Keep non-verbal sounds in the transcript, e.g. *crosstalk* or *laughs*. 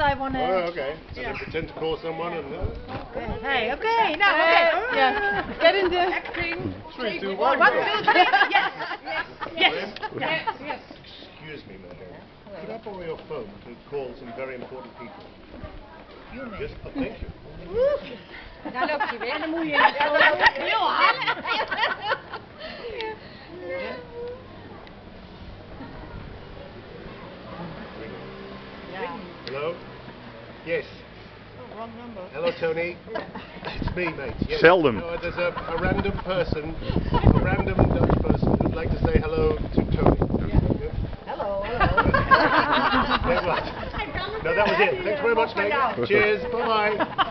I want to. Oh, okay. So they pretend to call someone and. Uh, Hey, okay, now, okay. Yeah. Get in the. Acting. three, two, one. One, go. two, three. Yes. Yes. Yes. Yes. Yes. Excuse me, madam. Could I borrow your phone to call some very important people? You may. Yes, oh, thank you. Daar Hello? Yes. Wrong number. Hello, Tony. *laughs* It's me, mate. Yes. Seldom. No, there's a, a random person, a random Dutch person who'd like to say hello to Tony. Yeah. Hello. Thanks a lot. No, that was it. Thanks very much, mate. Cheers. Bye-bye.